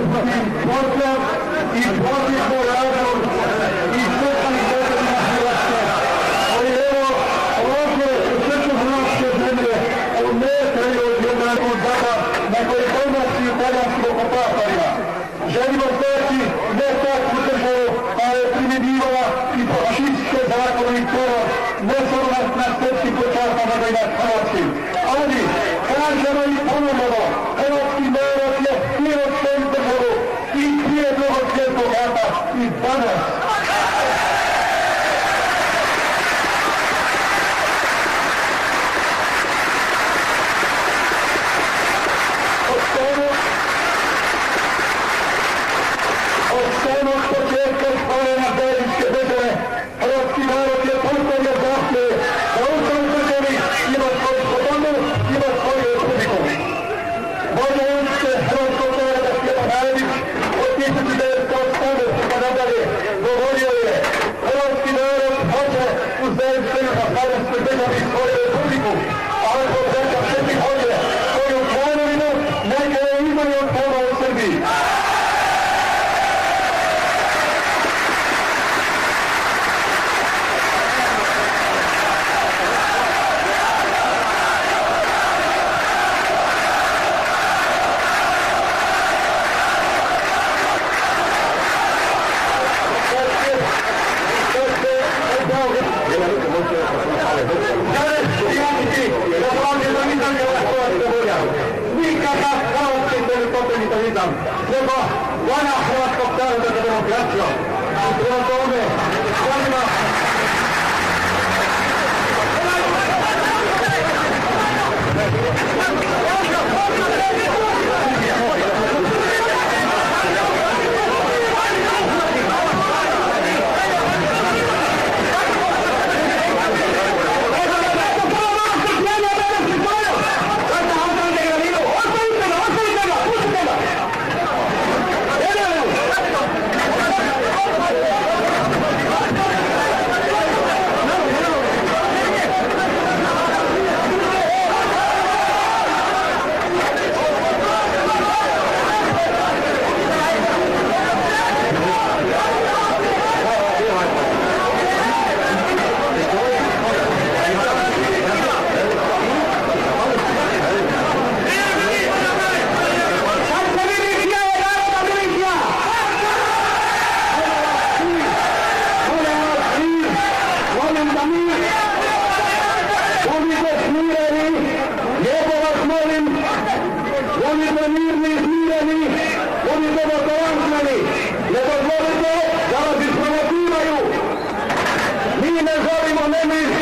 por sus y Wonderful. volte, ustedes tienen la palabra que tengan el público. widzą. Tylko łana chrobka w enemy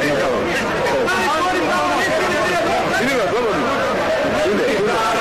犬がゾロリ。